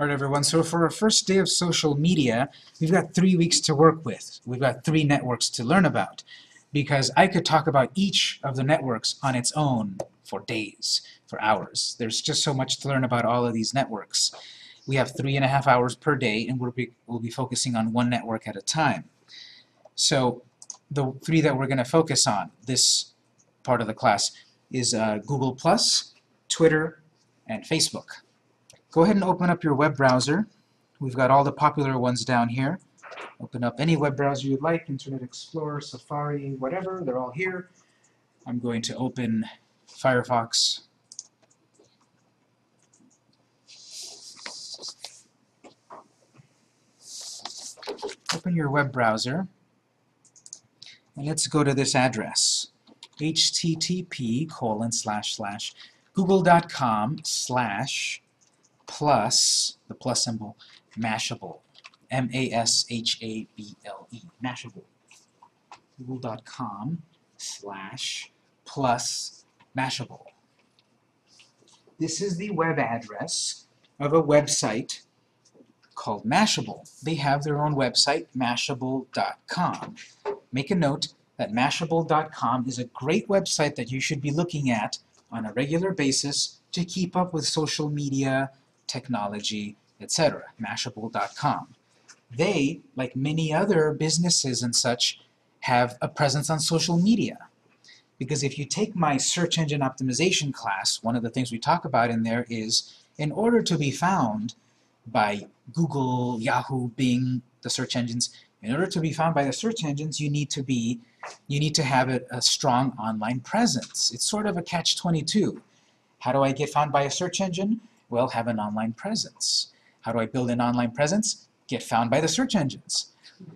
All right, everyone, so for our first day of social media, we've got three weeks to work with. We've got three networks to learn about because I could talk about each of the networks on its own for days, for hours. There's just so much to learn about all of these networks. We have three and a half hours per day, and we'll be, we'll be focusing on one network at a time. So the three that we're going to focus on this part of the class is uh, Google+, Twitter, and Facebook. Go ahead and open up your web browser. We've got all the popular ones down here. Open up any web browser you'd like, Internet Explorer, Safari, whatever, they're all here. I'm going to open Firefox. Open your web browser, and let's go to this address, http colon slash slash google.com slash plus, the plus symbol, Mashable, M-A-S-H-A-B-L-E, Mashable, google.com slash plus Mashable. This is the web address of a website called Mashable. They have their own website, mashable.com. Make a note that mashable.com is a great website that you should be looking at on a regular basis to keep up with social media, technology, etc. Mashable.com. They, like many other businesses and such, have a presence on social media. Because if you take my search engine optimization class, one of the things we talk about in there is in order to be found by Google, Yahoo, Bing, the search engines, in order to be found by the search engines, you need to be, you need to have a, a strong online presence. It's sort of a catch-22. How do I get found by a search engine? Well, have an online presence. How do I build an online presence? Get found by the search engines.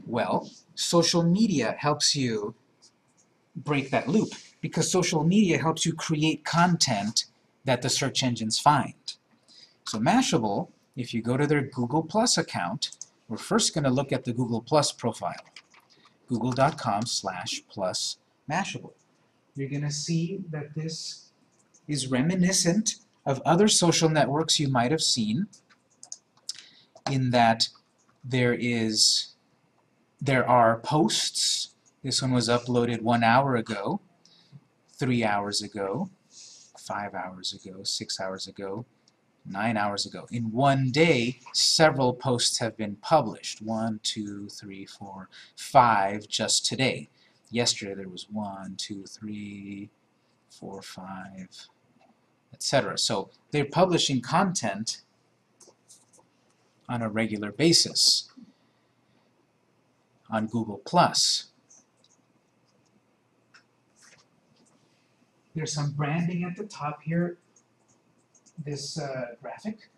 Well, social media helps you break that loop because social media helps you create content that the search engines find. So Mashable, if you go to their Google Plus account, we're first going to look at the Google Plus profile. Google.com slash plus Mashable. You're going to see that this is reminiscent of other social networks you might have seen in that there is there are posts. This one was uploaded one hour ago, three hours ago, five hours ago, six hours ago, nine hours ago. In one day, several posts have been published. One, two, three, four, five just today. Yesterday there was one, two, three, four, five, etc. So they're publishing content on a regular basis on Google+. There's some branding at the top here this uh, graphic,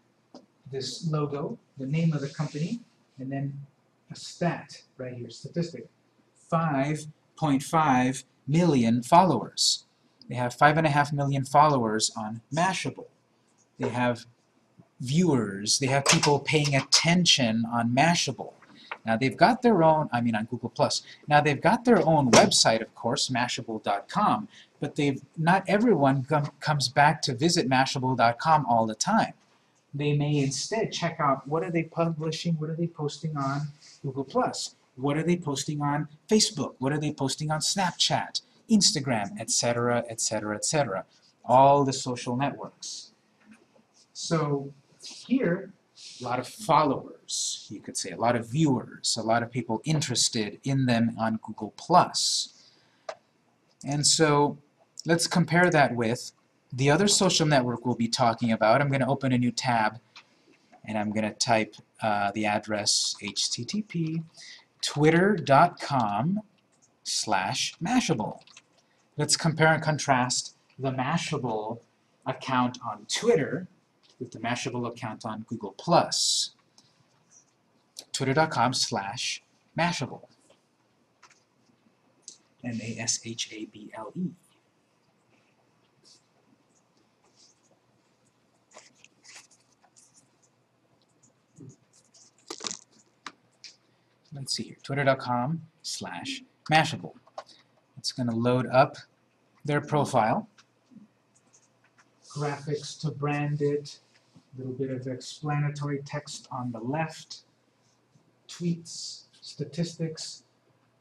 this logo, the name of the company, and then a stat right here, statistic. 5.5 million followers. They have 5.5 million followers on Mashable. They have viewers, they have people paying attention on Mashable. Now they've got their own, I mean on Google+. Now they've got their own website, of course, Mashable.com, but they've not everyone com comes back to visit Mashable.com all the time. They may instead check out what are they publishing, what are they posting on Google+, what are they posting on Facebook, what are they posting on Snapchat, Instagram, etc., etc., etc. All the social networks. So here, a lot of followers, you could say, a lot of viewers, a lot of people interested in them on Google+. And so let's compare that with the other social network we'll be talking about. I'm going to open a new tab and I'm going to type uh, the address http twitter.com slash mashable. Let's compare and contrast the Mashable account on Twitter with the Mashable account on Google+. Twitter.com slash Mashable. M-A-S-H-A-B-L-E. Let's see here, twitter.com slash Mashable. It's going to load up their profile graphics to brand it, a little bit of explanatory text on the left. Tweets, statistics,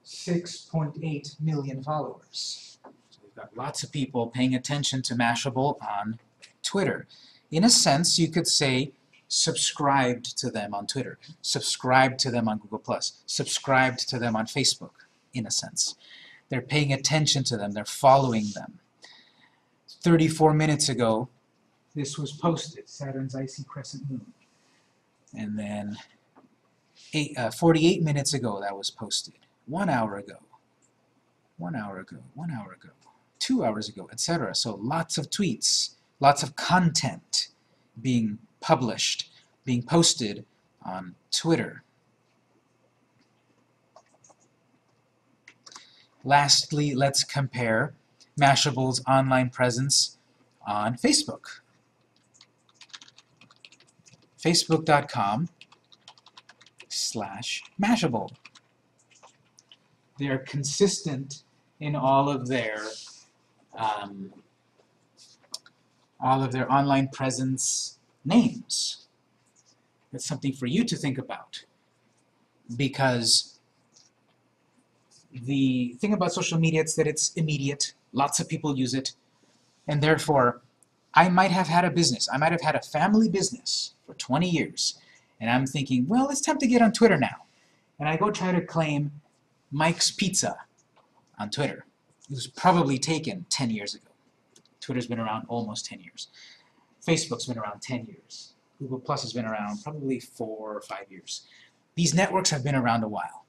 6.8 million followers. So we've got lots of people paying attention to Mashable on Twitter. In a sense, you could say subscribed to them on Twitter, subscribed to them on Google+, subscribed to them on Facebook, in a sense. They're paying attention to them, they're following them. 34 minutes ago, this was posted, Saturn's icy crescent moon. And then eight, uh, 48 minutes ago that was posted. One hour ago. One hour ago. One hour ago. Two hours ago, etc. So lots of tweets, lots of content being published, being posted on Twitter. Lastly, let's compare Mashable's online presence on Facebook. Facebook.com slash Mashable. They're consistent in all of their um, all of their online presence names. That's something for you to think about because the thing about social media is that it's immediate, lots of people use it, and therefore I might have had a business, I might have had a family business for 20 years, and I'm thinking, well, it's time to get on Twitter now. And I go try to claim Mike's Pizza on Twitter. It was probably taken 10 years ago. Twitter's been around almost 10 years. Facebook's been around 10 years. Google Plus has been around probably four or five years. These networks have been around a while,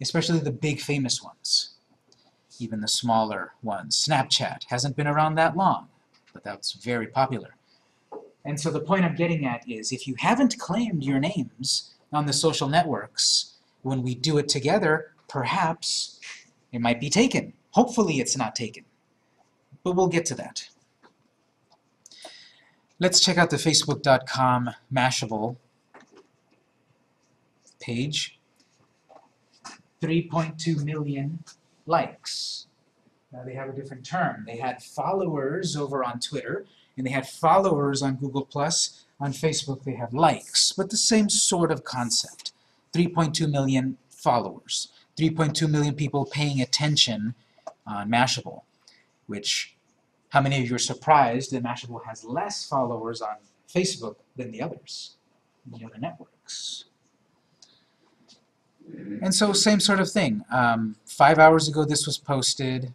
especially the big famous ones, even the smaller ones. Snapchat hasn't been around that long, but that's very popular. And so the point I'm getting at is if you haven't claimed your names on the social networks, when we do it together, perhaps it might be taken. Hopefully it's not taken. But we'll get to that. Let's check out the facebook.com Mashable page. 3.2 million likes. Now they have a different term. They had followers over on Twitter, and they had followers on Google+. On Facebook they have likes, but the same sort of concept. 3.2 million followers. 3.2 million people paying attention on Mashable, which, how many of you are surprised that Mashable has less followers on Facebook than the others, the other networks? And so same sort of thing. Um, five hours ago this was posted.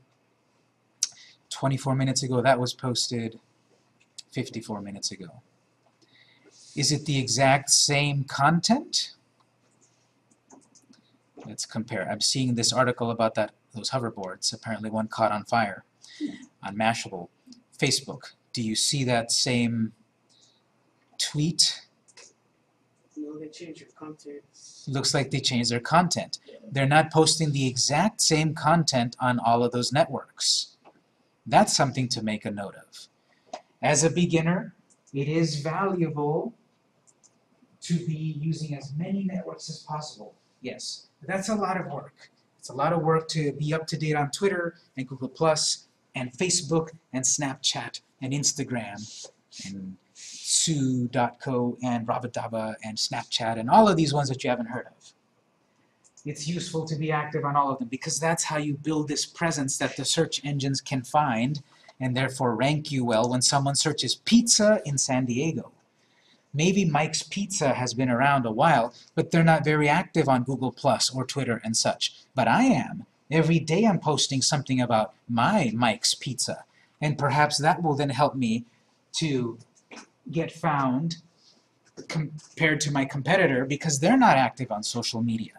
24 minutes ago that was posted. 54 minutes ago. Is it the exact same content? Let's compare. I'm seeing this article about that those hoverboards. Apparently one caught on fire on Mashable. Facebook. Do you see that same tweet? They change your content. Looks like they change their content. They're not posting the exact same content on all of those networks. That's something to make a note of. As a beginner, it is valuable to be using as many networks as possible. Yes, that's a lot of work. It's a lot of work to be up to date on Twitter and Google Plus and Facebook and Snapchat and Instagram and Tsu.co and Rabadaba and Snapchat and all of these ones that you haven't heard of. It's useful to be active on all of them because that's how you build this presence that the search engines can find and therefore rank you well when someone searches pizza in San Diego. Maybe Mike's Pizza has been around a while, but they're not very active on Google Plus or Twitter and such. But I am. Every day I'm posting something about my Mike's Pizza, and perhaps that will then help me to get found compared to my competitor because they're not active on social media.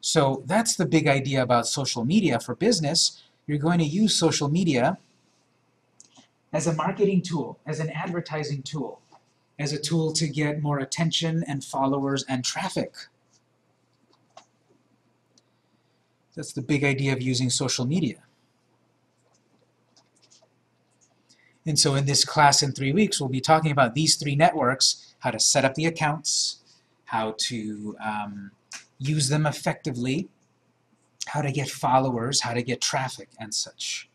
So that's the big idea about social media for business. You're going to use social media as a marketing tool, as an advertising tool, as a tool to get more attention and followers and traffic. That's the big idea of using social media. And so in this class in three weeks, we'll be talking about these three networks, how to set up the accounts, how to um, use them effectively, how to get followers, how to get traffic, and such.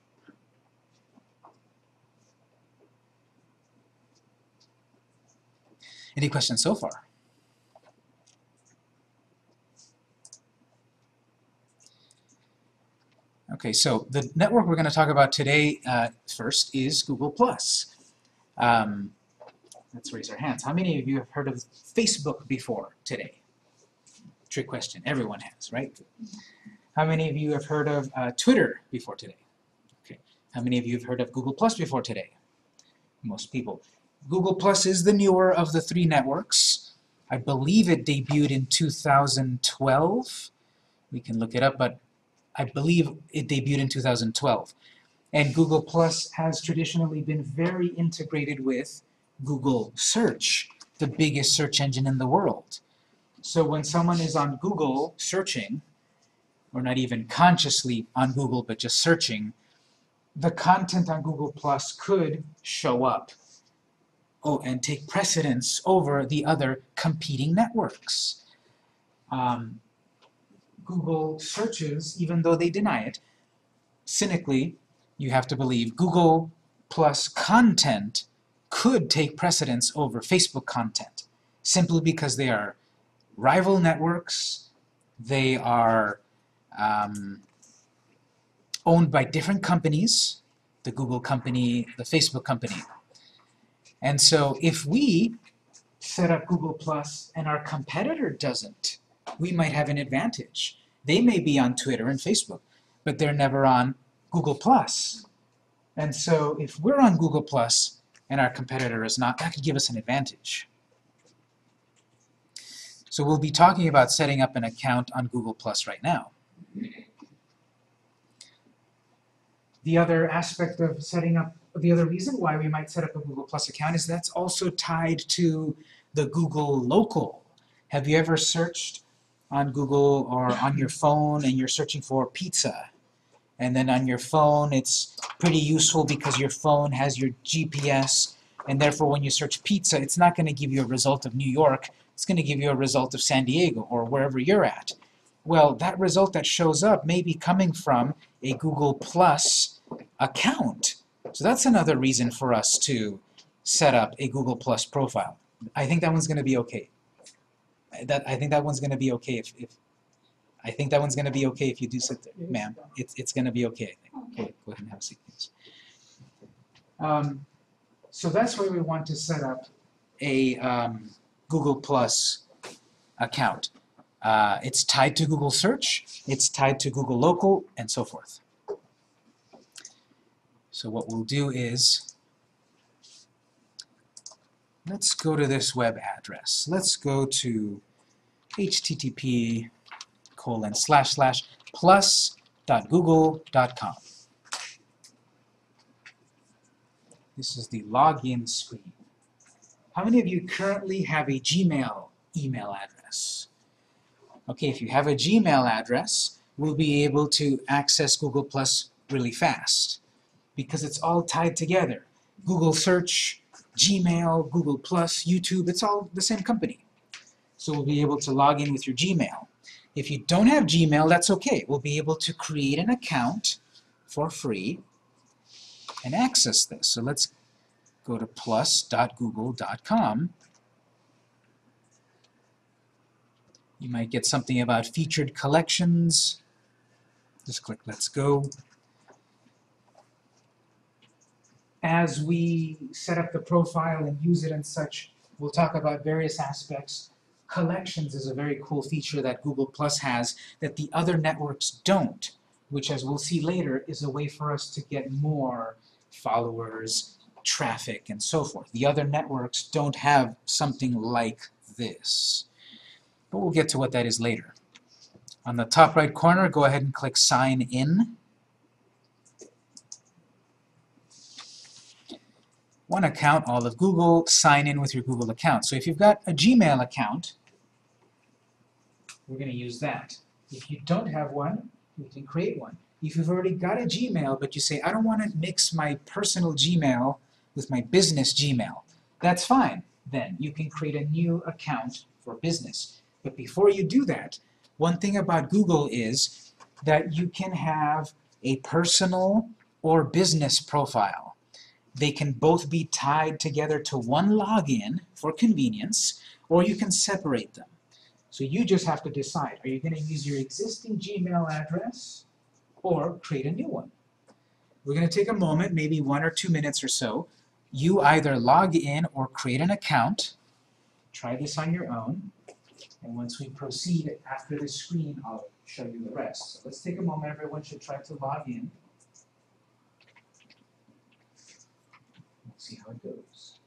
Any questions so far? Okay, so the network we're going to talk about today uh, first is Google+. Plus. Um, let's raise our hands. How many of you have heard of Facebook before today? Trick question. Everyone has, right? How many of you have heard of uh, Twitter before today? Okay. How many of you have heard of Google Plus before today? Most people. Google Plus is the newer of the three networks. I believe it debuted in 2012. We can look it up, but I believe it debuted in 2012. And Google Plus has traditionally been very integrated with Google Search, the biggest search engine in the world. So when someone is on Google searching, or not even consciously on Google, but just searching, the content on Google Plus could show up oh, and take precedence over the other competing networks. Um, Google searches, even though they deny it, cynically, you have to believe Google plus content could take precedence over Facebook content, simply because they are rival networks, they are um, owned by different companies, the Google company, the Facebook company. And so if we set up Google Plus and our competitor doesn't, we might have an advantage. They may be on Twitter and Facebook, but they're never on Google Plus. And so if we're on Google Plus and our competitor is not, that could give us an advantage. So we'll be talking about setting up an account on Google Plus right now. The other aspect of setting up, the other reason why we might set up a Google Plus account is that's also tied to the Google Local. Have you ever searched on Google or on your phone and you're searching for pizza? And then on your phone it's pretty useful because your phone has your GPS and therefore when you search pizza it's not going to give you a result of New York, it's going to give you a result of San Diego or wherever you're at. Well, that result that shows up may be coming from a Google Plus account. So that's another reason for us to set up a Google Plus profile. I think that one's going to be okay. That I think that one's going to be okay if, if I think that one's going to be okay if you do sit there, ma'am. It's it's going to be okay. I think. Go, go ahead and have a seat, please. Um, so that's where we want to set up a um, Google Plus account. Uh, it's tied to Google Search, it's tied to Google Local, and so forth. So what we'll do is, let's go to this web address. Let's go to http colon slash slash plus dot google dot com. This is the login screen. How many of you currently have a Gmail email address? Okay, if you have a Gmail address, we'll be able to access Google Plus really fast because it's all tied together. Google Search, Gmail, Google Plus, YouTube, it's all the same company. So we'll be able to log in with your Gmail. If you don't have Gmail, that's okay. We'll be able to create an account for free and access this. So let's go to plus.google.com. You might get something about featured collections. Just click Let's Go. As we set up the profile and use it and such, we'll talk about various aspects. Collections is a very cool feature that Google Plus has that the other networks don't, which as we'll see later is a way for us to get more followers, traffic, and so forth. The other networks don't have something like this. But we'll get to what that is later. On the top right corner, go ahead and click Sign In. One account, all of Google, sign in with your Google account. So if you've got a Gmail account, we're going to use that. If you don't have one, you can create one. If you've already got a Gmail, but you say, I don't want to mix my personal Gmail with my business Gmail, that's fine. Then you can create a new account for business. But before you do that, one thing about Google is that you can have a personal or business profile. They can both be tied together to one login for convenience, or you can separate them. So you just have to decide, are you gonna use your existing Gmail address or create a new one? We're gonna take a moment, maybe one or two minutes or so. You either log in or create an account. Try this on your own. And once we proceed after the screen, I'll show you the rest. So let's take a moment, everyone should try to log in. See how it goes.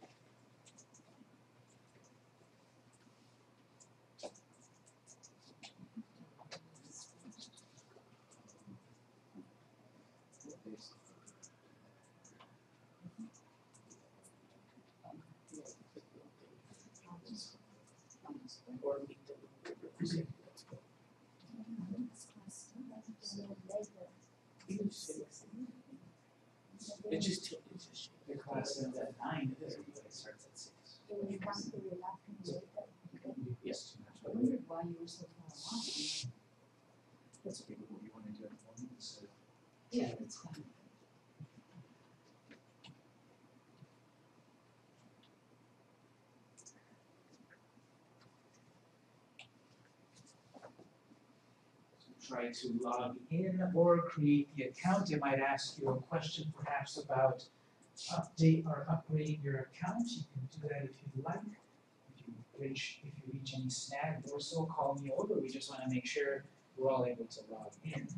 It just, class ends at nine, it starts at six. Yes. I wondered why you were so far along. That's okay, but we wanna do it for me, so. Yeah, that's fine. try to log in or create the account. It might ask you a question perhaps about update or upgrading your account. You can do that if you'd like. If you reach, if you reach any snag or so, call me over. We just wanna make sure we're all able to log in.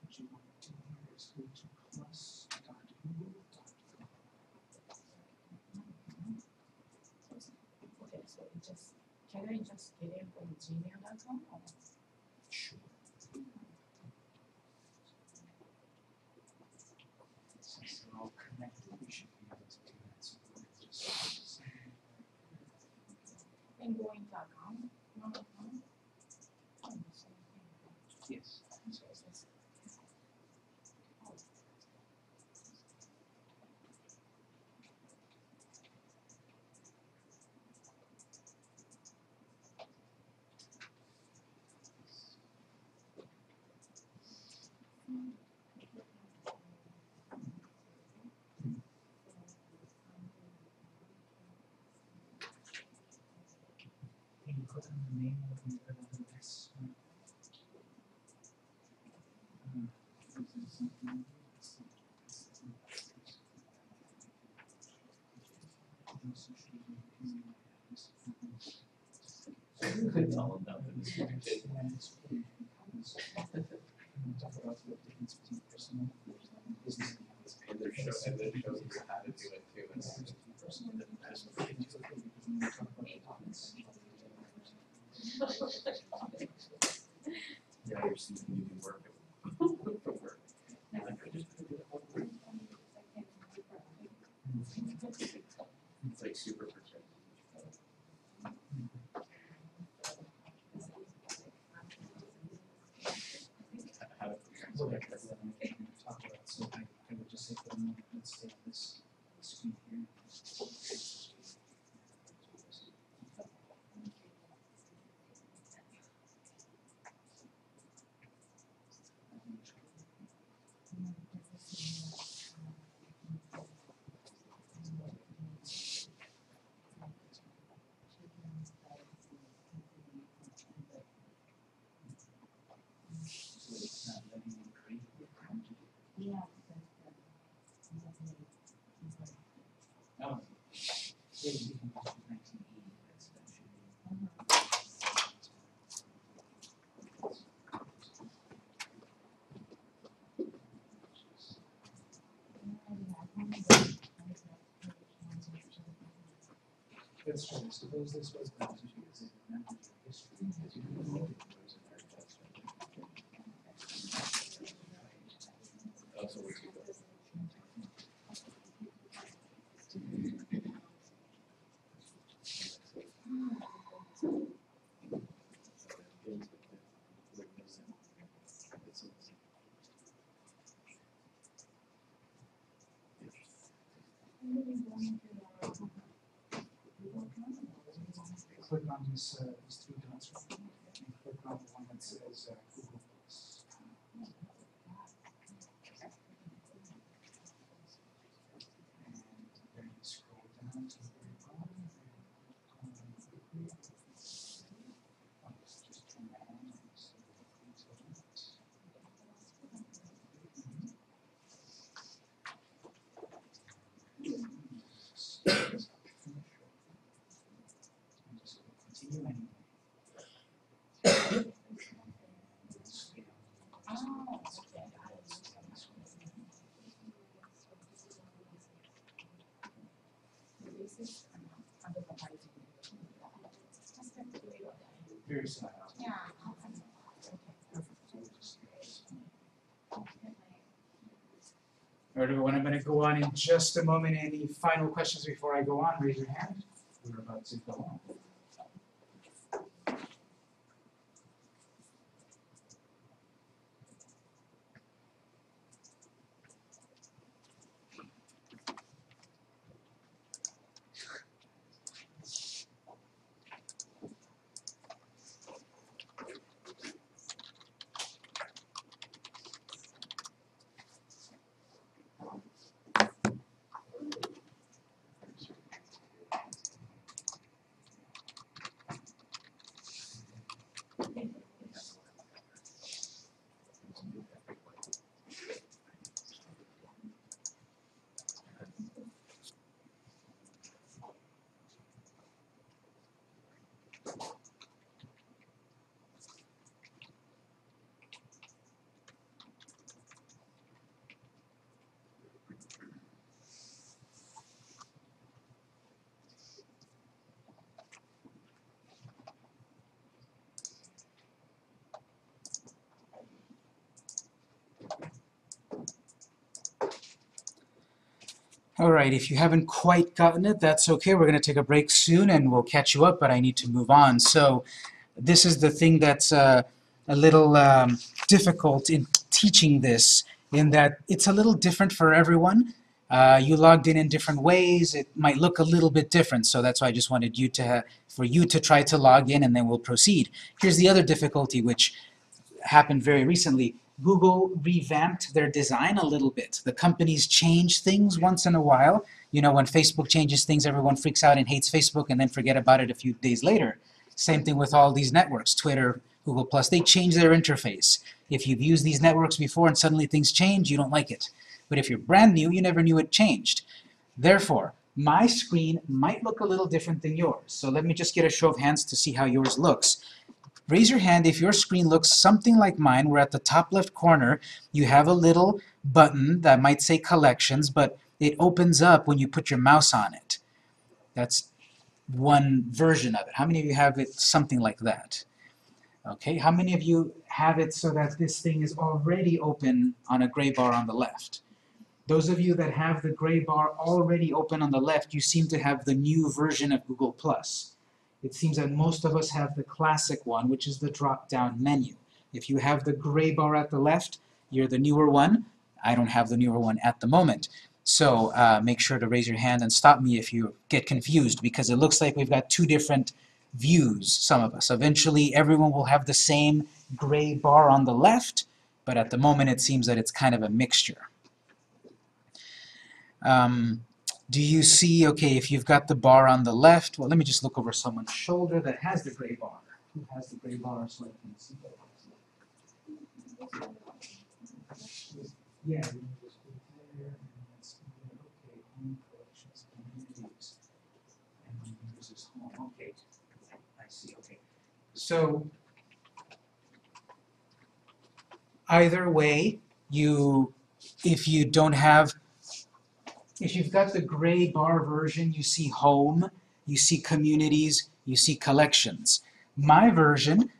What you want to do here is go to plus dot google dot com. Okay, so it just, can I just get it from gmail.com or? Sure. Since they're all connected, we should be able to do that, so we'll just. And going to account, one account? Oh, the same thing. Yes. So it's just- Click on the name of the other S? You could tell them that this Talk about the difference between personal and business accounts. And they're show, and then shows you how to do it too, and then Personal and business accounts, because we talk about the topics. Yeah, you're seeing you do work. For work. It's like super protected. How to Well, protect that's what I'm trying to talk about, so I, I would just say for the moment, let's stay on this screen here. So it's not letting you create the account. Yeah. Oh. Yeah, you can just do nineteen eighty, that's, that should be. That's right, suppose this was back to you, is it remember your history, click on this, uh, these three dots and click on the one that says uh, Google Plus. And then you scroll down to the very bottom. and click on quickly. Oh, it's just turn that on, so it's a lot. And just continue anyway. Oh, okay, got it. This is, um, under the lighting. Just have to wait on that. Very sad. All right, everyone, I'm gonna go on in just a moment. Any final questions before I go on? Raise your hand. We're about to go on. All right, if you haven't quite gotten it, that's okay. We're going to take a break soon and we'll catch you up, but I need to move on. So this is the thing that's uh, a little um, difficult in teaching this, in that it's a little different for everyone. Uh, you logged in in different ways. It might look a little bit different, so that's why I just wanted you to for you to try to log in, and then we'll proceed. Here's the other difficulty, which happened very recently. Google revamped their design a little bit. The companies change things once in a while. You know, when Facebook changes things, everyone freaks out and hates Facebook and then forget about it a few days later. Same thing with all these networks, Twitter, Google Plus. They change their interface. If you've used these networks before and suddenly things change, you don't like it. But if you're brand new, you never knew it changed. Therefore, my screen might look a little different than yours. So let me just get a show of hands to see how yours looks. Raise your hand if your screen looks something like mine, where at the top left corner you have a little button that might say collections, but it opens up when you put your mouse on it. That's one version of it. How many of you have it something like that? Okay, how many of you have it so that this thing is already open on a gray bar on the left? Those of you that have the gray bar already open on the left, you seem to have the new version of Google+. It seems that most of us have the classic one, which is the drop-down menu. If you have the gray bar at the left, you're the newer one. I don't have the newer one at the moment. So uh, make sure to raise your hand and stop me if you get confused, because it looks like we've got two different views, some of us. Eventually, everyone will have the same gray bar on the left, but at the moment it seems that it's kind of a mixture. Um, do you see, okay, if you've got the bar on the left, well, let me just look over someone's shoulder that has the gray bar. Who has the gray bar so I can see that? Yeah, okay. So either way, you, if you don't have if you've got the gray bar version, you see home, you see communities, you see collections. My version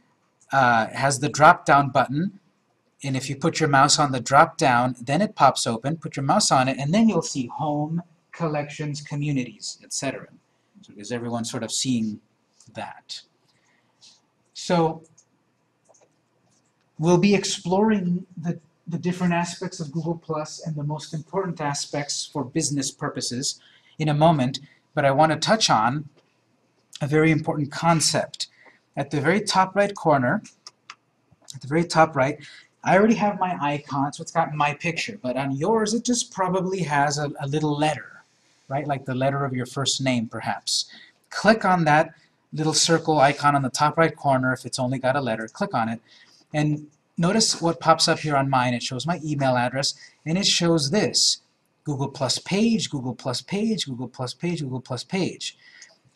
uh, has the drop down button, and if you put your mouse on the drop down, then it pops open, put your mouse on it, and then you'll see home, collections, communities, etc. So is everyone sort of seeing that? So we'll be exploring the the different aspects of Google Plus and the most important aspects for business purposes in a moment, but I want to touch on a very important concept. At the very top right corner, at the very top right, I already have my icon, so it's got my picture, but on yours it just probably has a, a little letter, right? Like the letter of your first name, perhaps. Click on that little circle icon on the top right corner if it's only got a letter. Click on it, and notice what pops up here on mine. It shows my email address, and it shows this. Google Plus page, Google Plus page, Google Plus page, Google Plus page.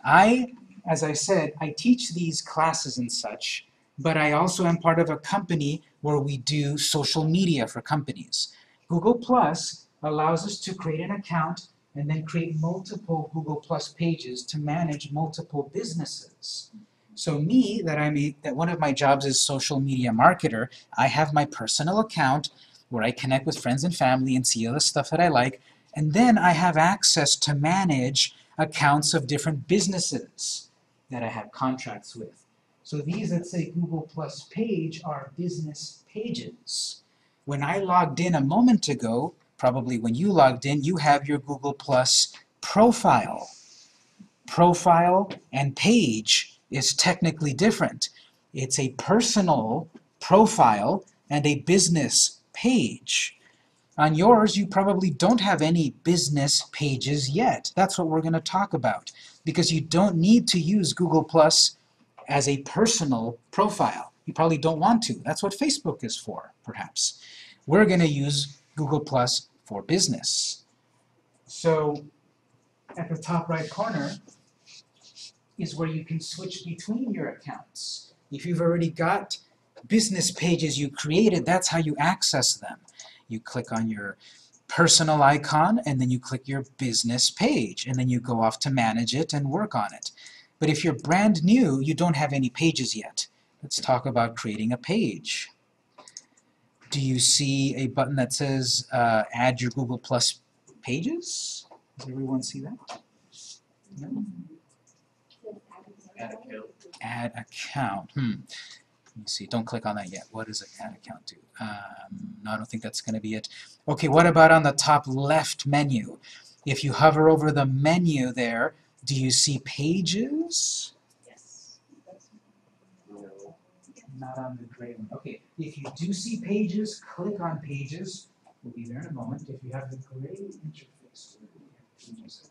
I, as I said, I teach these classes and such, but I also am part of a company where we do social media for companies. Google Plus allows us to create an account and then create multiple Google Plus pages to manage multiple businesses. So me, that I'm a, that one of my jobs is social media marketer, I have my personal account where I connect with friends and family and see all the stuff that I like, and then I have access to manage accounts of different businesses that I have contracts with. So these that say Google Plus page are business pages. When I logged in a moment ago, probably when you logged in, you have your Google Plus profile. Profile and page is technically different. It's a personal profile and a business page. On yours, you probably don't have any business pages yet. That's what we're going to talk about because you don't need to use Google Plus as a personal profile. You probably don't want to. That's what Facebook is for, perhaps. We're going to use Google Plus for business. So at the top right corner is where you can switch between your accounts. If you've already got business pages you created, that's how you access them. You click on your personal icon and then you click your business page and then you go off to manage it and work on it. But if you're brand new, you don't have any pages yet. Let's talk about creating a page. Do you see a button that says uh, add your Google Plus pages? Does everyone see that? No? Add account. Add account. Hmm. Let me see. Don't click on that yet. What does an add account do? Um, no, I don't think that's going to be it. Okay, what about on the top left menu? If you hover over the menu there, do you see pages? Yes. No. Not on the gray one. Okay, if you do see pages, click on pages. We'll be there in a moment. If you have the gray interface, where do we have pages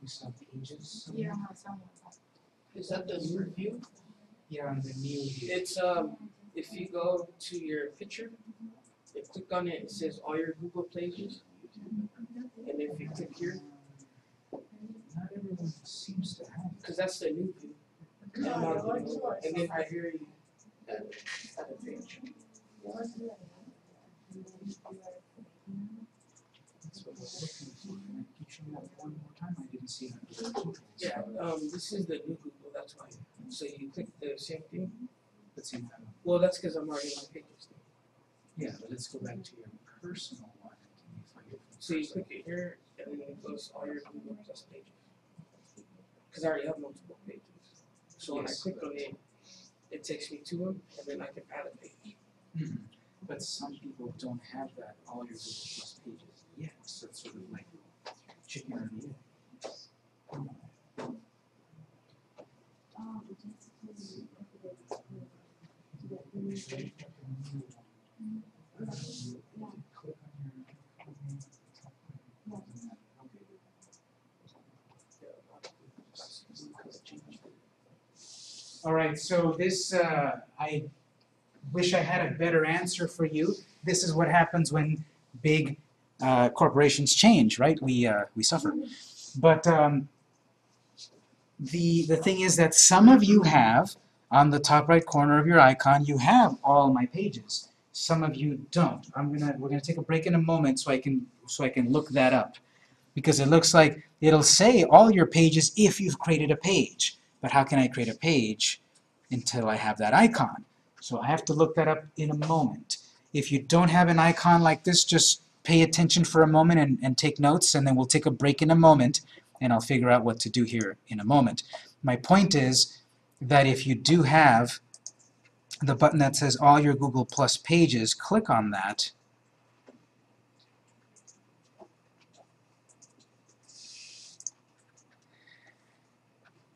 We saw pages. somewhere? Yeah, somewhere. Is that the new view? Yeah, on the new view. It's, um, if you go to your picture, you click on it, it says all your Google pages. And if you click here, Not everyone seems to have. cause that's the new view. And And then right here, you add, add a page. That's what we're looking for. Can you show me that one more time? I didn't see it on the keyboard. Yeah, um, this is the new Google, that's why. So you click the same thing. See that one. Well, that's cause I'm already on pages. Yeah, but let's go back to your personal one. Can you find it? So you click it here, and then it goes all your Google Plus pages. Cause I already have multiple pages. So when I click on it, it takes me to them, and then I can add a page. Mhm. But some people don't have that, all your Google Plus pages yeah, so it's sort of like chicken or the egg. All right, so this, uh, I wish I had a better answer for you. This is what happens when big uh, corporations change, right? We, uh, we suffer. But um, the, the thing is that some of you have, on the top right corner of your icon, you have all my pages. Some of you don't. I'm gonna, we're gonna take a break in a moment so I can, so I can look that up. Because it looks like it'll say all your pages if you've created a page. But how can I create a page until I have that icon? So I have to look that up in a moment. If you don't have an icon like this, just pay attention for a moment and, and take notes, and then we'll take a break in a moment, and I'll figure out what to do here in a moment. My point is that if you do have the button that says all your Google Plus pages, click on that,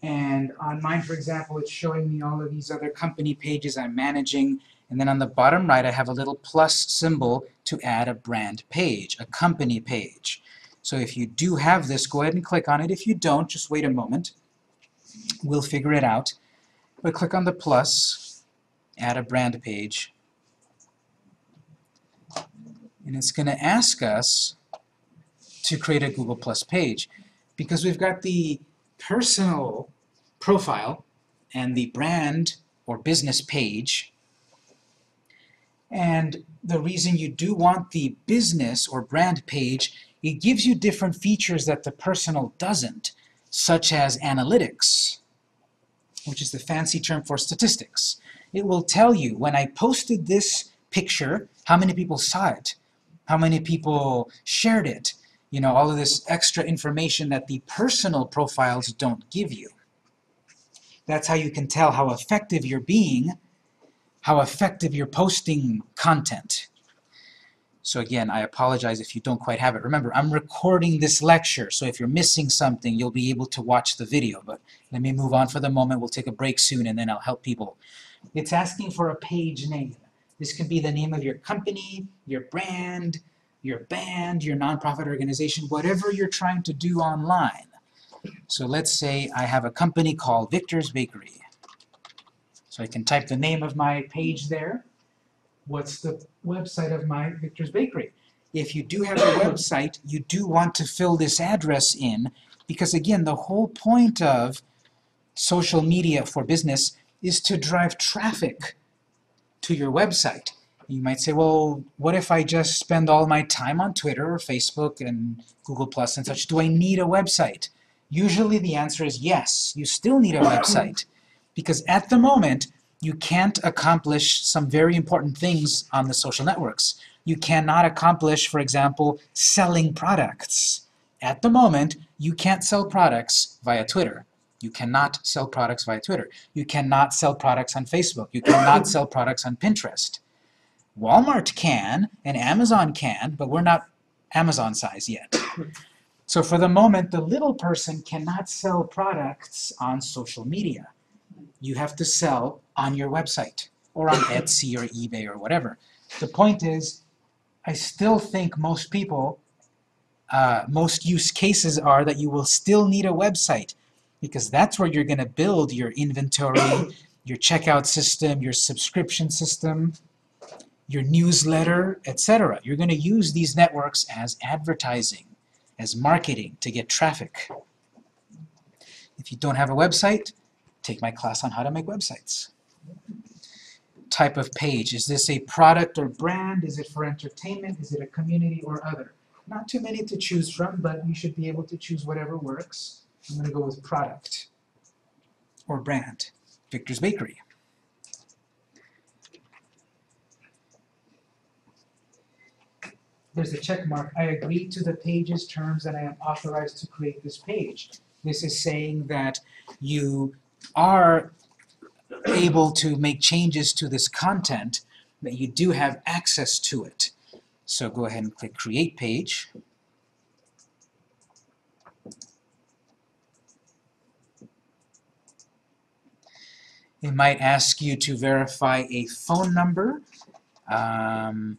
And on mine, for example, it's showing me all of these other company pages I'm managing. And then on the bottom right, I have a little plus symbol to add a brand page, a company page. So if you do have this, go ahead and click on it. If you don't, just wait a moment. We'll figure it out. But click on the plus, add a brand page. And it's going to ask us to create a Google Plus page because we've got the personal profile and the brand or business page. And the reason you do want the business or brand page, it gives you different features that the personal doesn't, such as analytics, which is the fancy term for statistics. It will tell you when I posted this picture, how many people saw it, how many people shared it, you know, all of this extra information that the personal profiles don't give you. That's how you can tell how effective you're being, how effective you're posting content. So again, I apologize if you don't quite have it. Remember, I'm recording this lecture, so if you're missing something, you'll be able to watch the video. But let me move on for the moment. We'll take a break soon, and then I'll help people. It's asking for a page name. This could be the name of your company, your brand, your band, your nonprofit organization, whatever you're trying to do online. So let's say I have a company called Victor's Bakery. So I can type the name of my page there. What's the website of my Victor's Bakery? If you do have a website, you do want to fill this address in because again, the whole point of social media for business is to drive traffic to your website. You might say, well, what if I just spend all my time on Twitter or Facebook and Google Plus and such? Do I need a website? Usually the answer is yes, you still need a website. Because at the moment, you can't accomplish some very important things on the social networks. You cannot accomplish, for example, selling products. At the moment, you can't sell products via Twitter. You cannot sell products via Twitter. You cannot sell products on Facebook. You cannot sell products on Pinterest. Walmart can, and Amazon can, but we're not Amazon size yet. So for the moment, the little person cannot sell products on social media. You have to sell on your website, or on Etsy or eBay or whatever. The point is, I still think most people, uh, most use cases are that you will still need a website because that's where you're going to build your inventory, your checkout system, your subscription system, your newsletter, etc. You're going to use these networks as advertising, as marketing to get traffic. If you don't have a website, take my class on how to make websites. Type of page. Is this a product or brand? Is it for entertainment? Is it a community or other? Not too many to choose from, but you should be able to choose whatever works. I'm going to go with product or brand. Victor's Bakery. There's a check mark. I agree to the page's terms and I am authorized to create this page. This is saying that you are able to make changes to this content, that you do have access to it. So go ahead and click Create Page. It might ask you to verify a phone number. Um,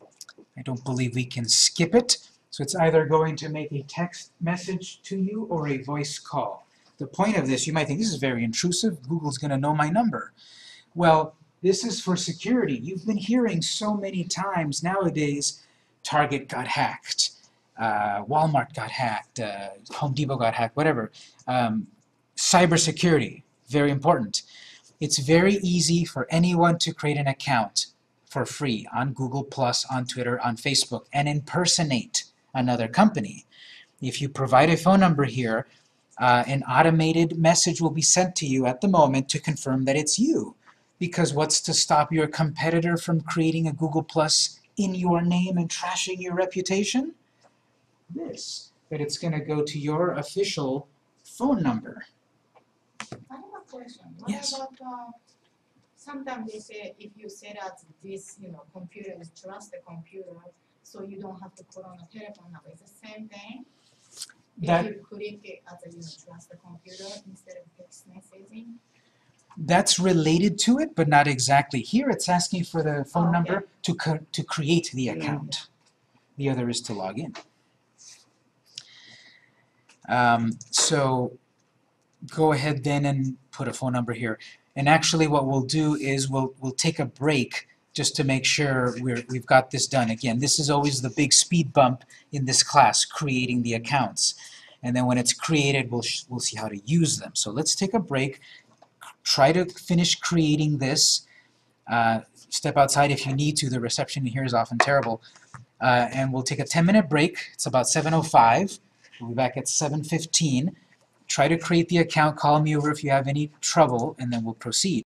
I don't believe we can skip it. So it's either going to make a text message to you or a voice call. the point of this, you might think this is very intrusive. Google's going to know my number. Well, this is for security. You've been hearing so many times nowadays Target got hacked, uh, Walmart got hacked, uh, Home Depot got hacked, whatever. Um, cybersecurity, very important. It's very easy for anyone to create an account for free on Google Plus, on Twitter, on Facebook, and impersonate another company. If you provide a phone number here, uh, an automated message will be sent to you at the moment to confirm that it's you. Because what's to stop your competitor from creating a Google Plus in your name and trashing your reputation? This, that it's going to go to your official phone number. I have a question. What Yes. about, uh, sometimes they say if you set up this, you know, computer is trust the computer, so you don't have to put on a telephone number. It's the same thing? That- If you click it as a, you know, trust the computer instead of text messaging? That's related to it, but not exactly. Here it's asking for the phone Oh, number to, co- to create the account. The other is to log in. Um, so go ahead then and put a phone number here. And actually what we'll do is we'll, we'll take a break just to make sure we're, we've got this done. Again, this is always the big speed bump in this class, creating the accounts. And then when it's created, we'll, we'll see how to use them. So let's take a break, try to finish creating this. Uh, step outside if you need to, the reception here is often terrible. Uh, and we'll take a 10 minute break. It's about 7.05. We'll be back at 7.15. Try to create the account, call me over if you have any trouble, and then we'll proceed.